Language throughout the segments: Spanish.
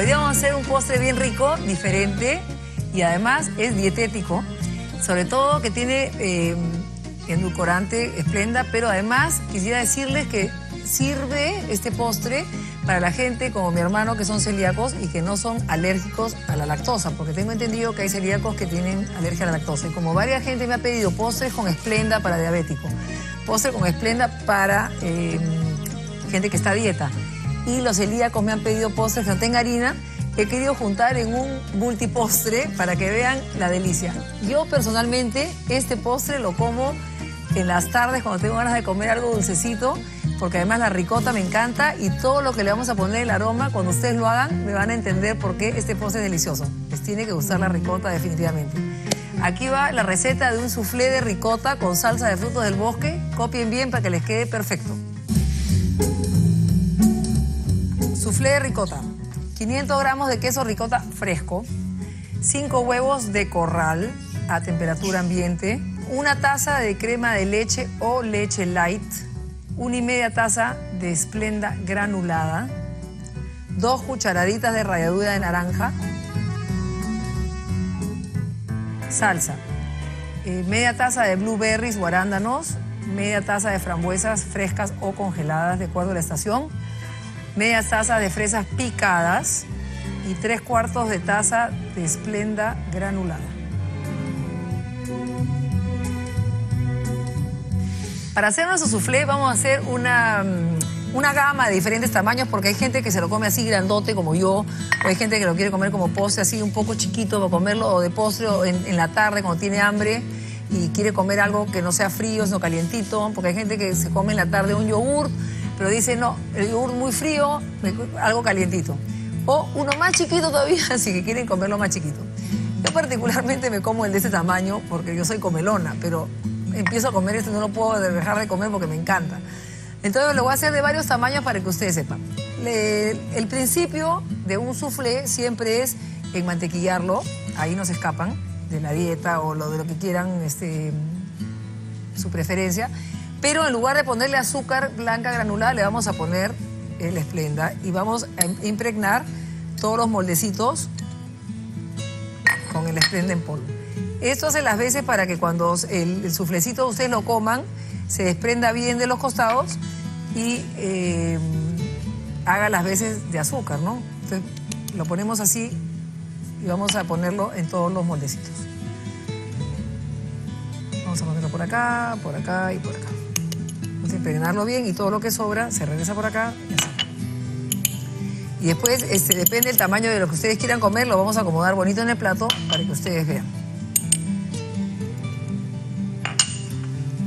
Hoy día vamos a hacer un postre bien rico, diferente y además es dietético. Sobre todo que tiene eh, endulcorante esplenda, pero además quisiera decirles que sirve este postre para la gente como mi hermano que son celíacos y que no son alérgicos a la lactosa, porque tengo entendido que hay celíacos que tienen alergia a la lactosa. Y como varias gente me ha pedido postres con esplenda para diabético, postre con esplenda para eh, gente que está dieta. Y los celíacos me han pedido postres que no tengan harina, he querido juntar en un multipostre para que vean la delicia. Yo personalmente este postre lo como en las tardes cuando tengo ganas de comer algo dulcecito, porque además la ricota me encanta y todo lo que le vamos a poner el aroma, cuando ustedes lo hagan, me van a entender por qué este postre es delicioso. Les tiene que gustar la ricota definitivamente. Aquí va la receta de un soufflé de ricota con salsa de frutos del bosque. Copien bien para que les quede perfecto. Soufflé de ricota. 500 gramos de queso ricota fresco. 5 huevos de corral a temperatura ambiente una taza de crema de leche o leche light, una y media taza de esplenda granulada, dos cucharaditas de ralladura de naranja, salsa, eh, media taza de blueberries o arándanos, media taza de frambuesas frescas o congeladas de acuerdo a la estación, media taza de fresas picadas y tres cuartos de taza de esplenda granulada. Para hacer nuestro soufflé vamos a hacer una, mm, una gama de diferentes tamaños porque hay gente que se lo come así grandote como yo, o hay gente que lo quiere comer como postre así un poco chiquito para comerlo o de postre o en, la tarde cuando tiene hambre y quiere comer algo que no sea frío, sino calientito, porque hay gente que se come en la tarde un yogur, pero dice, no, el yogur muy frío, algo calientito. O uno más chiquito todavía, así que quieren comerlo más chiquito. Yo particularmente me como el de este tamaño porque yo soy comelona, pero empiezo a comer esto y no lo puedo dejar de comer porque me encanta. Entonces lo voy a hacer de varios tamaños para que ustedes sepan. el principio de un soufflé siempre es en mantequillarlo, ahí no se escapan de la dieta o lo de lo que quieran, este, su preferencia. Pero en lugar de ponerle azúcar blanca granulada, le vamos a poner el esplenda y vamos a impregnar todos los moldecitos con el esplenda en polvo. Esto hace las veces para que cuando el, suflecito ustedes lo coman, se desprenda bien de los costados y eh, haga las veces de azúcar, ¿no? Entonces lo ponemos así y vamos a ponerlo en todos los moldecitos. Vamos a ponerlo por acá, por acá y por acá. A impregnarlo bien y todo lo que sobra se regresa por acá y así. Y después, este, depende del tamaño de lo que ustedes quieran comer, lo vamos a acomodar bonito en el plato para que ustedes vean.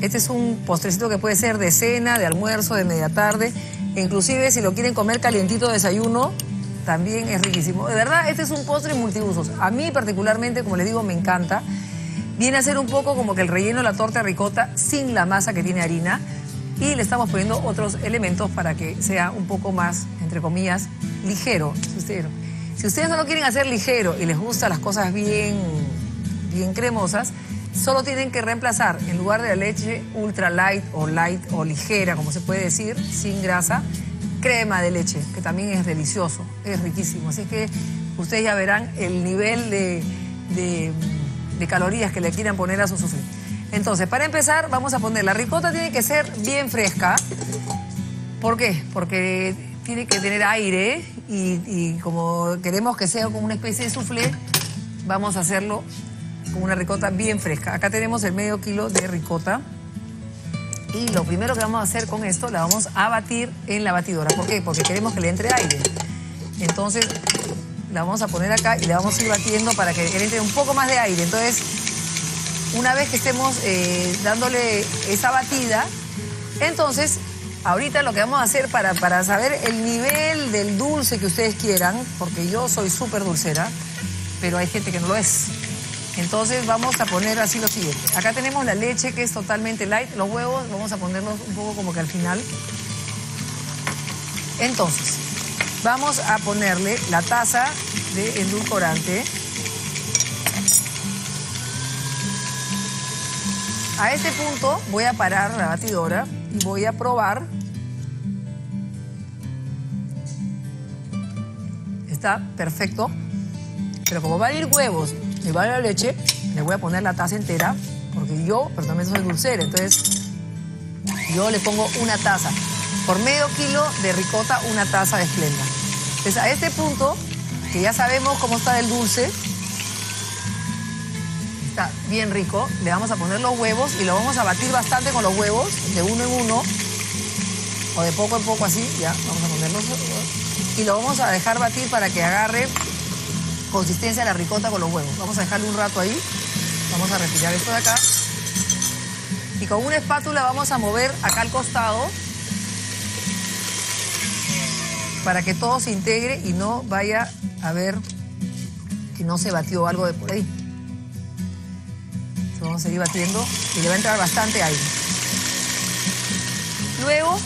Este es un postrecito que puede ser de cena, de almuerzo, de media tarde. inclusive si lo quieren comer calientito de desayuno, también es riquísimo. De verdad, este es un postre multiusos. A mí particularmente, como les digo, me encanta. Viene a ser un poco como que el relleno de la torta ricota sin la masa que tiene harina. Y le estamos poniendo otros elementos para que sea un poco más, entre comillas, ligero. Si ustedes, no lo quieren hacer ligero y les gustan las cosas bien, bien cremosas, Solo tienen que reemplazar, en lugar de la leche ultra light o light o ligera, como se puede decir, sin grasa, crema de leche, que también es delicioso, es riquísimo. Así que ustedes ya verán el nivel de, calorías que le quieran poner a su suflé. Entonces, para empezar, vamos a poner, la ricota tiene que ser bien fresca. ¿Por qué? Porque tiene que tener aire y, como queremos que sea como una especie de soufflé, vamos a hacerlo con una ricota bien fresca. Acá tenemos el medio kilo de ricota. Y lo primero que vamos a hacer con esto, la vamos a batir en la batidora. ¿Por qué? Porque queremos que le entre aire. Entonces, la vamos a poner acá y la vamos a ir batiendo para que le entre un poco más de aire. Entonces, una vez que estemos eh, dándole esa batida, entonces, ahorita lo que vamos a hacer para, para saber el nivel del dulce que ustedes quieran, porque yo soy súper dulcera, pero hay gente que no lo es. Entonces vamos a poner así lo siguiente. Acá tenemos la leche que es totalmente light. Los huevos vamos a ponerlos un poco como que al final. Entonces, vamos a ponerle la taza de endulcorante. A este punto voy a parar la batidora y voy a probar está perfecto. Pero como va a ir huevos y va a la leche, le voy a poner la taza entera, porque yo personalmente soy dulcera, entonces yo le pongo una taza. Por medio kilo de ricota, una taza de esplenda. Entonces a este punto, que ya sabemos cómo está el dulce, está bien rico, le vamos a poner los huevos y lo vamos a batir bastante con los huevos, de uno en uno, o de poco en poco así, ya, vamos a ponerlos. Y lo vamos a dejar batir para que agarre consistencia de la ricota con los huevos. Vamos a dejarle un rato ahí. Vamos a retirar esto de acá. Y con una espátula vamos a mover acá al costado para que todo se integre y no vaya a ver que no se batió algo de por ahí. Vamos a seguir batiendo y le va a entrar bastante aire. Luego,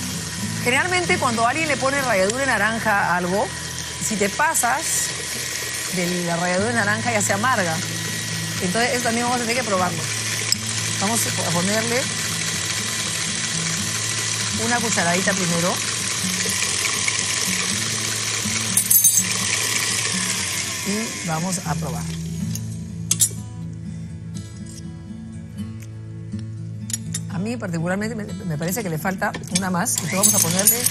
generalmente cuando alguien le pone ralladura de naranja a algo, si te pasas de la ralladura de naranja ya se amarga. Entonces eso también vamos a tener que probarlo. Vamos a ponerle una cucharadita primero. Y vamos a probar. A mí particularmente me, parece que le falta una más. Entonces vamos a ponerle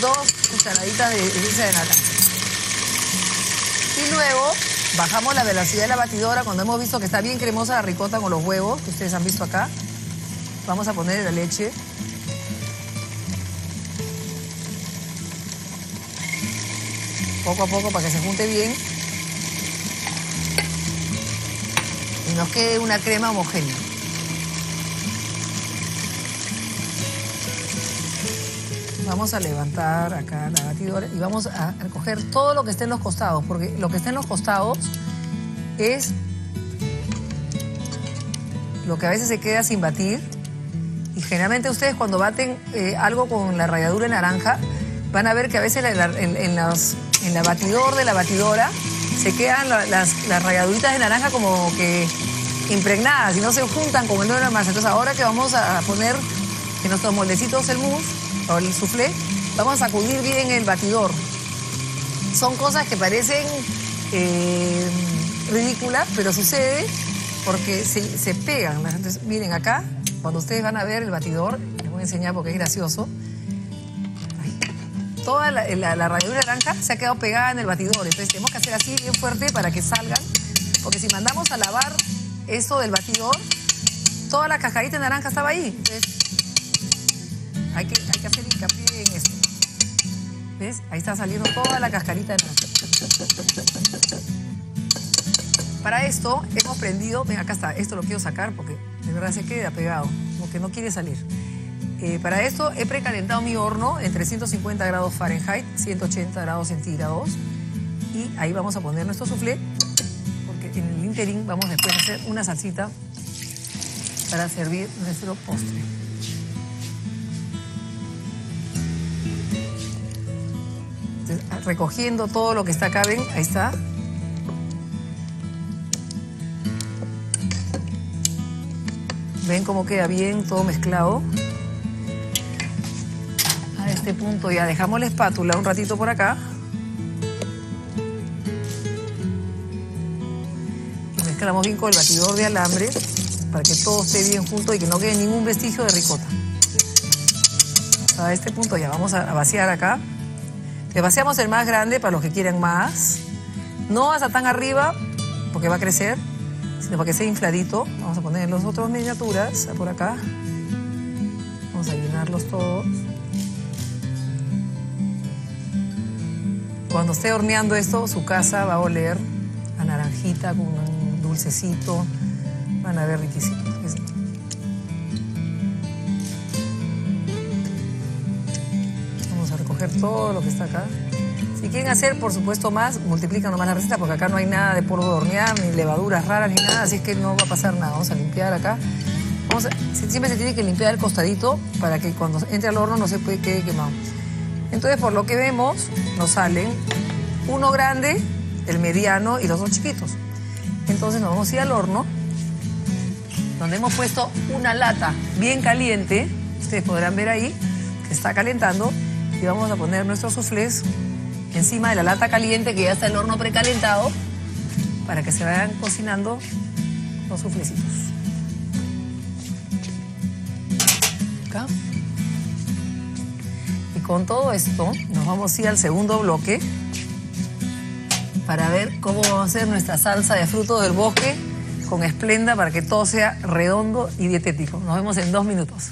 dos cucharaditas de dulce de nata. Y luego bajamos la velocidad de la batidora cuando hemos visto que está bien cremosa la ricota con los huevos, que ustedes han visto acá. Vamos a poner la leche. Poco a poco para que se junte bien. Y nos quede una crema homogénea. Vamos a levantar acá la batidora y vamos a recoger todo lo que esté en los costados, porque lo que está en los costados es lo que a veces se queda sin batir. Y generalmente ustedes cuando baten eh, algo con la ralladura naranja, van a ver que a veces en, la, en, la batidor de la batidora se quedan la- las, las ralladuritas de naranja como que impregnadas y no se juntan con el de la masa. Entonces ahora que vamos a poner en nuestros moldecitos el mousse o el soufflé, vamos a sacudir bien el batidor. Son cosas que parecen eh, ridículas, pero sucede porque se, se pegan. Miren acá, cuando ustedes van a ver el batidor, les voy a enseñar porque es gracioso. Toda la, la, la ralladura naranja se ha quedado pegada en el batidor. Entonces tenemos que hacer así bien fuerte para que salgan. Porque si mandamos a lavar esto del batidor, toda la cascarita de naranja estaba ahí. Entonces, hay que, hay que hacer hincapié en esto. ¿Ves? Ahí está saliendo toda la cascarita de naranja. Para esto hemos prendido, ven acá está, esto lo quiero sacar porque de verdad se queda pegado, como que no quiere salir. Eh, para esto he precalentado mi horno en 350 grados Fahrenheit, 180 grados centígrados. Y ahí vamos a poner nuestro soufflé, porque en el interín vamos después a hacer una salsita para servir nuestro postre. Recogiendo todo lo que está acá, ven, ahí está. Ven cómo queda bien todo mezclado. A este punto ya dejamos la espátula un ratito por acá. Y mezclamos bien con el batidor de alambre para que todo esté bien junto y que no quede ningún vestigio de ricota. A este punto ya vamos a vaciar acá. Le vaciamos el más grande para los que quieran más. No hasta tan arriba, porque va a crecer, sino para que sea infladito. Vamos a poner los otros miniaturas por acá. Vamos a llenarlos todos. Cuando esté horneando esto, su casa va a oler a naranjita con un dulcecito. Van a ver riquísimo. Recoger todo lo que está acá. Si quieren hacer, por supuesto, más, multiplican nomás la receta, porque acá no hay nada de polvo de hornear, ni levaduras raras, ni nada, así es que no va a pasar nada. Vamos a limpiar acá. Vamos a- si- siempre se tiene que limpiar el costadito para que cuando entre al horno no se puede, quede quemado. Entonces, por lo que vemos, nos salen uno grande, el mediano y los dos chiquitos. Entonces nos vamos a ir al horno, donde hemos puesto una lata bien caliente, ustedes podrán ver ahí, que está calentando, y vamos a poner nuestros soufflés encima de la lata caliente que ya está el horno precalentado para que se vayan cocinando los suflecitos. Acá. Y con todo esto nos vamos a ir al segundo bloque para ver cómo vamos a hacer nuestra salsa de frutos del bosque con esplenda para que todo sea redondo y dietético. Nos vemos en dos minutos.